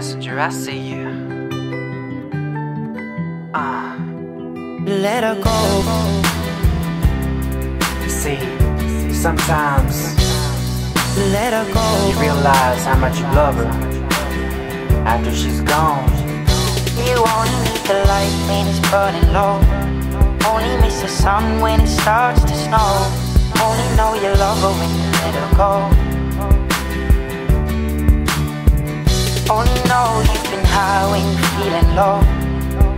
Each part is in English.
passenger, I see you. Uh, Let her go. You see, sometimes Let her go. you realize how much you love her after she's gone. You only need the light when it's burning low. Only miss the sun when it starts to snow. Only know you love her when you let her go. Feeling low.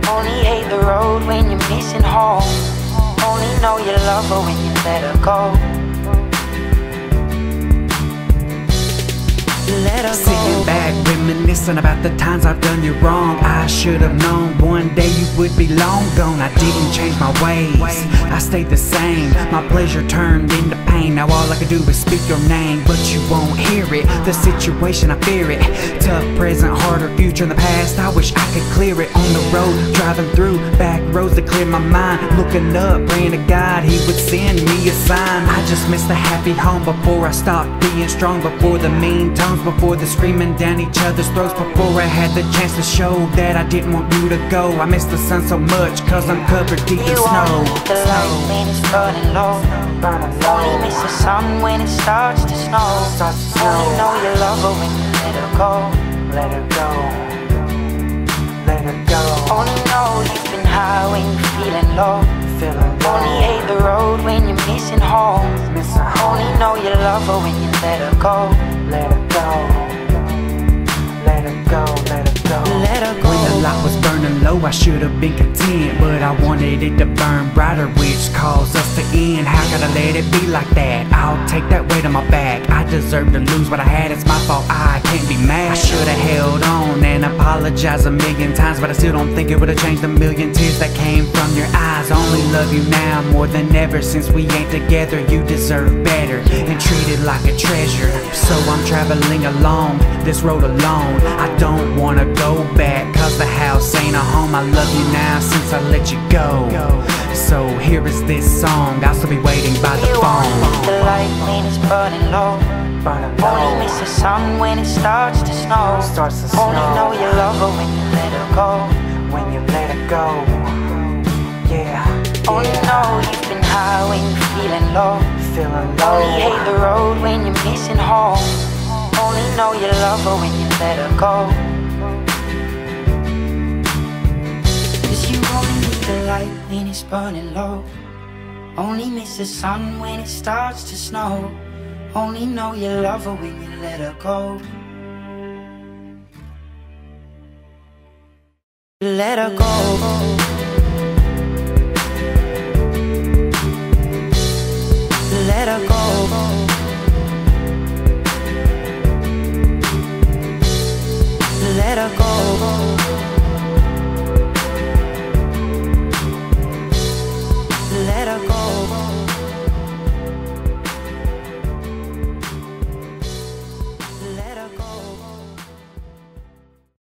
Only hate the road when you're missing home. Only know you love her when you let her go. Let her Sitting go. back, reminiscing about the times I've done you wrong. I should have known one day you would be long gone. I didn't change my ways, I stayed the same. My pleasure turned into pain. Now all I can do is speak your name, but you won't hear it. The situation, I fear it. Tough present, harder future in the past. I wish I could clear it on the road, driving through back roads to clear my mind. Looking up, praying to God, He would send me a sign. I just miss the happy home before I stopped being strong. Before the mean tongues, before the screaming down each other's throats. Before I had the chance to show that I didn't want you to go. I miss the sun so much, cause I'm covered deep in snow. the light when it's burning low. Only miss the sun when it starts to snow. Starts to Only snow. know you love her when you let her go. Let her go. Let her go. Only know you've been high when you're feeling low. Feeling Only low. hate the road when you're missing home. Missing Only know you love her when you let her go. Let her go. Let her go. Let her go. Let her When the light was burning low, I should have been content. But I wanted it to burn brighter, which caused us to end. How could I let it be like that? I'll take that weight on my back. I deserve to lose what I had, it's my fault. I can't be mad. I should have held on and apologized a million times. But I still don't think it would have changed a million tears that came from your eyes. I only love you now more than ever. Since we ain't together, you deserve better and treated like a treasure. So I'm traveling along this road alone. I don't wanna go back, cause the house ain't a home. I love you now since I let you go. So here is this song, I'll still be waiting by the You only need phone. the light it's burning low. Only low. miss the sun when it starts to snow. Starts to Only snow. know you love her when you let her go. When you let her go. Yeah. Only know you've been high when you're feeling low. Feeling Only hate the road when you're missing home. Only know you love her when you let her go. Cause you only need the light when it's burning low. Only miss the sun when it starts to snow. Only know you love her when you let her go. Let her go. Let her go. Let her go.